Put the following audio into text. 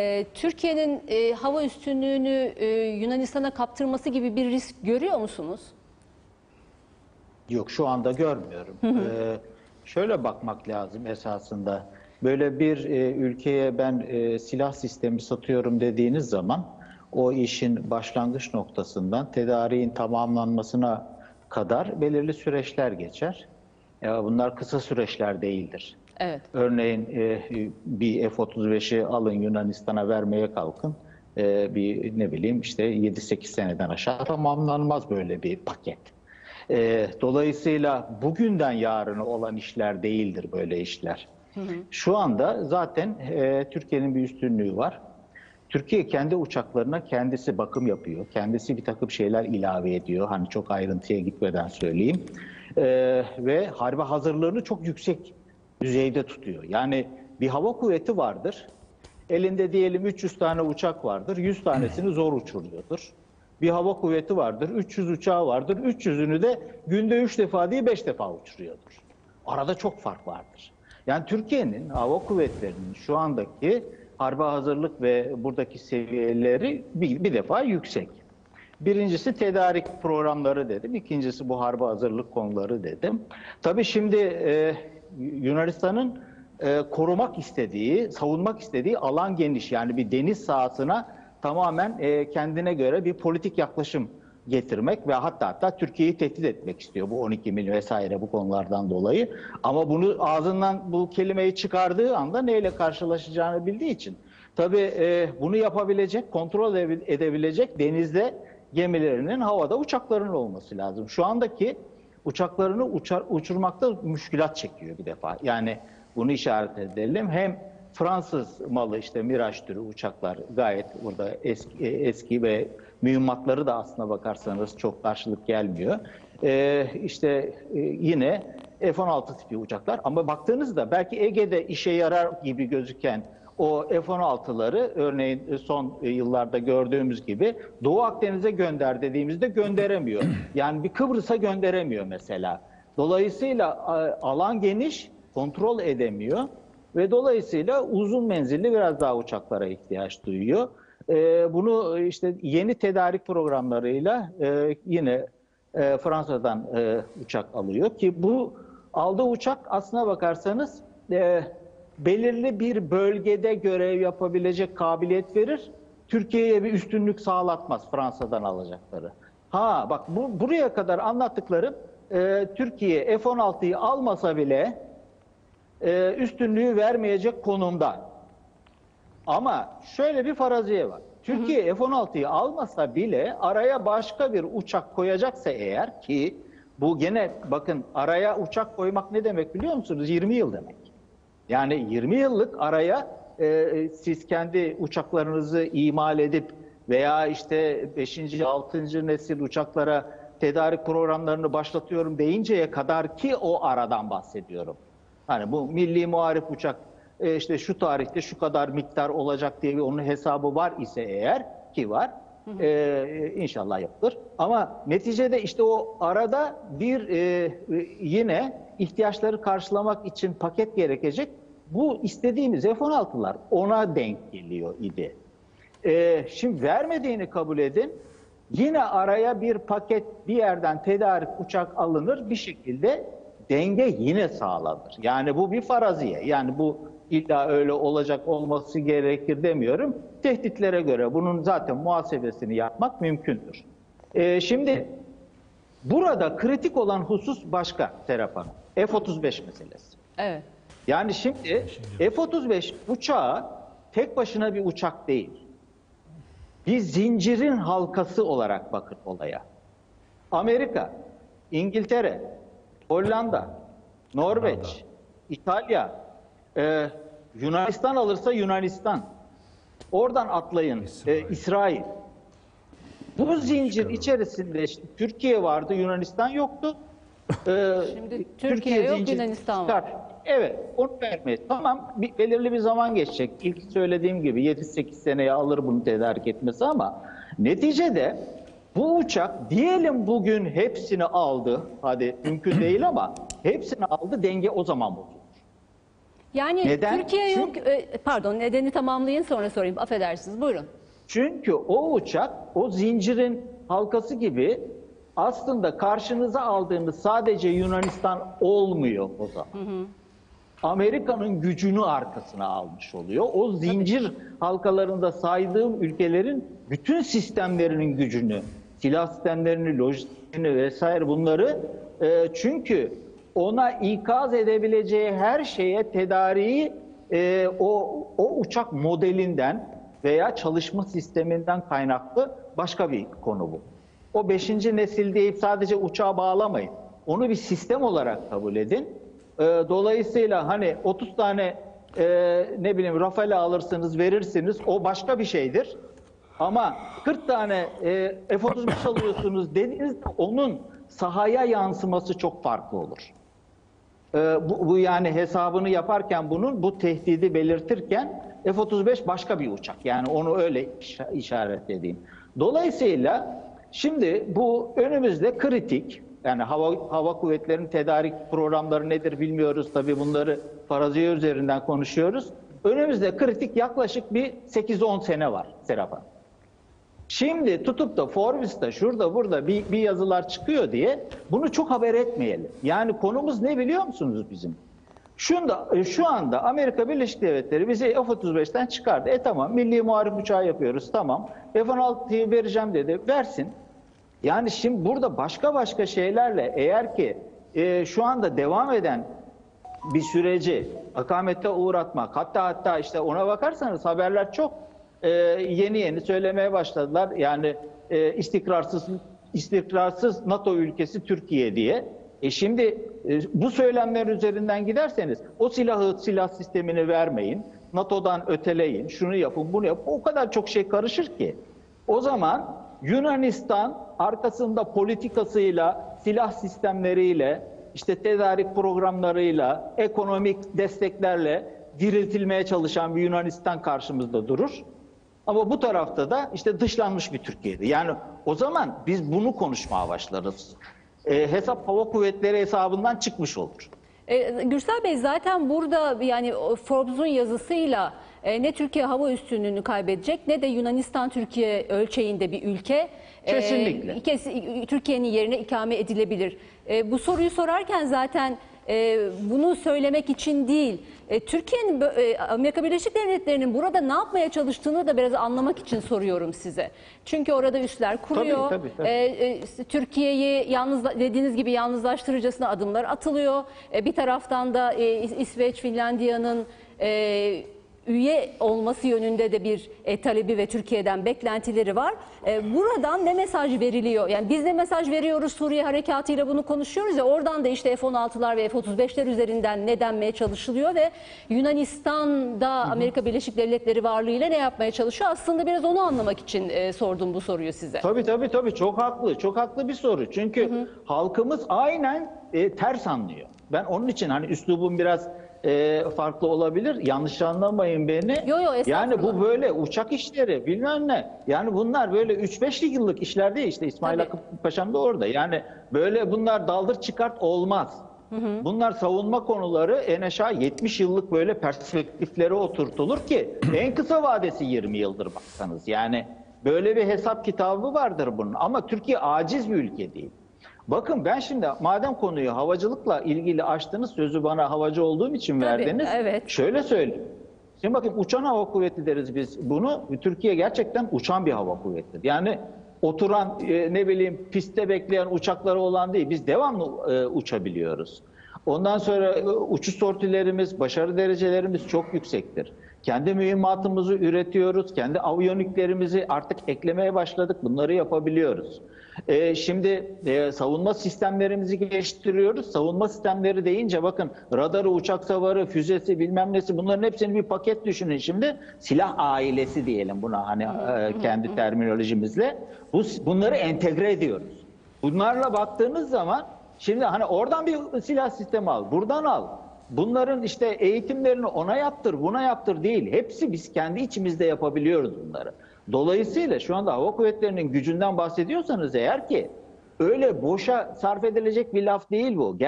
Ee, Türkiye'nin e, hava üstünlüğünü e, Yunanistan'a kaptırması gibi bir risk görüyor musunuz? Yok şu anda görmüyorum. Ee, şöyle bakmak lazım esasında. Böyle bir e, ülkeye ben e, silah sistemi satıyorum dediğiniz zaman o işin başlangıç noktasından tedariğin tamamlanmasına kadar belirli süreçler geçer. Ya bunlar kısa süreçler değildir. Evet. Örneğin e, bir F-35'i alın Yunanistan'a vermeye kalkın. E, bir ne bileyim işte 7-8 seneden aşağı tamamlanmaz böyle bir paket. E, dolayısıyla bugünden yarına olan işler değildir böyle işler. Şu anda zaten e, Türkiye'nin bir üstünlüğü var. Türkiye kendi uçaklarına kendisi bakım yapıyor. Kendisi bir takım şeyler ilave ediyor. Hani çok ayrıntıya gitmeden söyleyeyim. Ee, ve harbe hazırlığını çok yüksek düzeyde tutuyor. Yani bir hava kuvveti vardır. Elinde diyelim 300 tane uçak vardır. 100 tanesini zor uçuruyordur. Bir hava kuvveti vardır. 300 uçağı vardır. 300'ünü de günde 3 defa değil 5 defa uçuruyordur. Arada çok fark vardır. Yani Türkiye'nin hava kuvvetlerinin şu andaki harbe hazırlık ve buradaki seviyeleri bir, bir defa yüksek. Birincisi tedarik programları dedim. İkincisi bu harbe hazırlık konuları dedim. Tabii şimdi e, Yunanistan'ın e, korumak istediği, savunmak istediği alan geniş. Yani bir deniz sahasına tamamen e, kendine göre bir politik yaklaşım getirmek ve hatta hatta Türkiye'yi tehdit etmek istiyor bu 12 milyon vesaire bu konulardan dolayı. Ama bunu ağzından bu kelimeyi çıkardığı anda neyle karşılaşacağını bildiği için tabii e, bunu yapabilecek, kontrol edebilecek denizde gemilerinin, havada uçaklarının olması lazım. Şu andaki uçaklarını uçar, uçurmakta müşkilat çekiyor bir defa. Yani bunu işaret edelim. Hem Fransız malı işte Mirage türü uçaklar gayet burada eski, eski ve mühimmatları da aslına bakarsanız çok karşılık gelmiyor. Ee, işte e, yine F-16 tipi uçaklar ama baktığınızda belki Ege'de işe yarar gibi gözüken o F-16'ları örneğin son yıllarda gördüğümüz gibi Doğu Akdeniz'e gönder dediğimizde gönderemiyor. Yani bir Kıbrıs'a gönderemiyor mesela. Dolayısıyla alan geniş, kontrol edemiyor ve dolayısıyla uzun menzilli biraz daha uçaklara ihtiyaç duyuyor. Ee, bunu işte yeni tedarik programlarıyla e, yine e, Fransa'dan e, uçak alıyor ki bu aldığı uçak aslına bakarsanız belirli bir bölgede görev yapabilecek kabiliyet verir. Türkiye'ye bir üstünlük sağlatmaz Fransa'dan alacakları. Ha bak bu, buraya kadar anlattıklarım e, Türkiye F-16'yı almasa bile e, üstünlüğü vermeyecek konumda. Ama şöyle bir faraziye var. Türkiye F-16'yı almasa bile araya başka bir uçak koyacaksa eğer ki bu gene bakın araya uçak koymak ne demek biliyor musunuz? 20 yıl demek. Yani 20 yıllık araya e, siz kendi uçaklarınızı imal edip veya işte 5. 6. nesil uçaklara tedarik programlarını başlatıyorum deyinceye kadar ki o aradan bahsediyorum. Hani bu milli muharip uçak e, işte şu tarihte şu kadar miktar olacak diye onun hesabı var ise eğer ki var e, inşallah yapılır. Ama neticede işte o arada bir e, yine ihtiyaçları karşılamak için paket gerekecek. Bu istediğimiz F-16'lar ona denk geliyor idi. E, şimdi vermediğini kabul edin. Yine araya bir paket bir yerden tedarik uçak alınır bir şekilde denge yine sağlanır. Yani bu bir faraziye. Yani bu illa öyle olacak olması gerekir demiyorum. Tehditlere göre bunun zaten muhasebesini yapmak mümkündür. Ee, şimdi burada kritik olan husus başka Serap Hanım. F-35 meselesi. Evet. Yani şimdi F-35 uçağı tek başına bir uçak değil. Bir zincirin halkası olarak bakın olaya. Amerika, İngiltere, Hollanda, Norveç, İtalya, e, Yunanistan alırsa Yunanistan. Oradan atlayın. İsrail. E, İsrail. Bu zincir içerisinde işte Türkiye vardı, Yunanistan yoktu. Ee, Şimdi Türkiye, yok, Yunanistan var. Evet, onu vermeye. Tamam, bir, belirli bir zaman geçecek. İlk söylediğim gibi 7-8 seneye alır bunu tedarik etmesi ama neticede bu uçak diyelim bugün hepsini aldı. Hadi mümkün değil ama hepsini aldı denge o zaman bozulur. Yani Neden? Türkiye yok, Çünkü- e, pardon nedeni tamamlayın sonra sorayım. Affedersiniz buyurun. Çünkü o uçak o zincirin halkası gibi aslında karşınıza aldığınız sadece Yunanistan olmuyor o zaman. Amerika'nın gücünü arkasına almış oluyor. O zincir halkalarında saydığım ülkelerin bütün sistemlerinin gücünü, silah sistemlerini, lojistiğini vesaire bunları e, çünkü ona ikaz edebileceği her şeye tedariği e, o, o uçak modelinden veya çalışma sisteminden kaynaklı başka bir konu bu. O beşinci nesil deyip sadece uçağa bağlamayın. Onu bir sistem olarak kabul edin. Ee, Dolayısıyla hani 30 tane e, ne bileyim Rafale alırsınız verirsiniz o başka bir şeydir. Ama 40 tane e, F-35 alıyorsunuz dediğinizde onun sahaya yansıması çok farklı olur. Ee, bu, bu yani hesabını yaparken bunun bu tehdidi belirtirken F-35 başka bir uçak. Yani onu öyle işa- işaretlediğim. Dolayısıyla şimdi bu önümüzde kritik yani hava hava kuvvetlerinin tedarik programları nedir bilmiyoruz tabii bunları faraziye üzerinden konuşuyoruz. Önümüzde kritik yaklaşık bir 8-10 sene var Serap Hanım. Şimdi tutup da Forbes'ta şurada burada bir, bir yazılar çıkıyor diye bunu çok haber etmeyelim. Yani konumuz ne biliyor musunuz bizim? Şunda, e, şu anda Amerika Birleşik Devletleri bizi F-35'ten çıkardı. E tamam milli muharip uçağı yapıyoruz tamam. F-16'yı vereceğim dedi versin. Yani şimdi burada başka başka şeylerle eğer ki e, şu anda devam eden bir süreci akamete uğratmak hatta hatta işte ona bakarsanız haberler çok e, yeni yeni söylemeye başladılar. Yani e, istikrarsız istikrarsız NATO ülkesi Türkiye diye. E şimdi e, bu söylemler üzerinden giderseniz o silahı silah sistemini vermeyin. NATO'dan öteleyin. Şunu yapın, bunu yapın. O kadar çok şey karışır ki. O zaman Yunanistan arkasında politikasıyla, silah sistemleriyle, işte tedarik programlarıyla, ekonomik desteklerle diriltilmeye çalışan bir Yunanistan karşımızda durur. Ama bu tarafta da işte dışlanmış bir Türkiye'de. Yani o zaman biz bunu konuşmaya başlarız. E, hesap hava kuvvetleri hesabından çıkmış olur. E, Gürsel Bey zaten burada yani Forbes'un yazısıyla e, ne Türkiye hava üstünlüğünü kaybedecek ne de Yunanistan Türkiye ölçeğinde bir ülke. e, Kesinlikle. kes- Türkiye'nin yerine ikame edilebilir. E, bu soruyu sorarken zaten e, bunu söylemek için değil, e, Türkiye'nin e, Amerika Birleşik Devletleri'nin burada ne yapmaya çalıştığını da biraz anlamak için soruyorum size. Çünkü orada üsler kuruyor. tabii, tabii. E, e, Türkiye'yi yalnız dediğiniz gibi yalnızlaştırıcısına adımlar atılıyor. E, bir taraftan da e, İs- İsveç, Finlandiya'nın e, üye olması yönünde de bir e, talebi ve Türkiye'den beklentileri var. E, buradan ne mesaj veriliyor? Yani biz ne mesaj veriyoruz Suriye harekatıyla bunu konuşuyoruz ya oradan da işte F-16'lar ve F-35'ler üzerinden ne denmeye çalışılıyor ve Yunanistan'da Amerika Birleşik Devletleri varlığıyla ne yapmaya çalışıyor? Aslında biraz onu anlamak için e, sordum bu soruyu size. Tabii tabii tabii çok haklı. Çok haklı bir soru. Çünkü halkımız aynen e, ters anlıyor. Ben onun için hani üslubum biraz e, farklı olabilir. Yanlış anlamayın beni. Yo, yo, yani bu böyle uçak işleri bilmem ne. Yani bunlar böyle 3-5 yıllık işler değil. İşte İsmail Tabii. Hakkı Paşam da orada. Yani böyle bunlar daldır çıkart olmaz. Bunlar savunma konuları en aşağı 70 yıllık böyle perspektiflere oturtulur ki en kısa vadesi 20 yıldır baksanız. Yani böyle bir hesap kitabı vardır bunun ama Türkiye aciz bir ülke değil. Bakın ben şimdi madem konuyu havacılıkla ilgili açtınız sözü bana havacı olduğum için Tabii, verdiniz. evet. Şöyle söyleyeyim. Şimdi bakın uçan hava kuvveti deriz biz bunu. Türkiye gerçekten uçan bir hava kuvvetidir. Yani oturan e, ne bileyim pistte bekleyen uçakları olan değil. Biz devamlı e, uçabiliyoruz. Ondan sonra e, uçuş sortilerimiz, başarı derecelerimiz çok yüksektir. Kendi mühimmatımızı üretiyoruz. Kendi aviyoniklerimizi artık eklemeye başladık. Bunları yapabiliyoruz. E, şimdi e, savunma sistemlerimizi geliştiriyoruz. Savunma sistemleri deyince bakın radarı, uçak savarı, füzesi bilmem nesi bunların hepsini bir paket düşünün şimdi. Silah ailesi diyelim buna hani e, kendi terminolojimizle. Bu, bunları entegre ediyoruz. Bunlarla baktığınız zaman şimdi hani oradan bir silah sistemi al, buradan al. Bunların işte eğitimlerini ona yaptır, buna yaptır değil. Hepsi biz kendi içimizde yapabiliyoruz bunları. Dolayısıyla şu anda hava kuvvetlerinin gücünden bahsediyorsanız eğer ki öyle boşa sarf edilecek bir laf değil bu.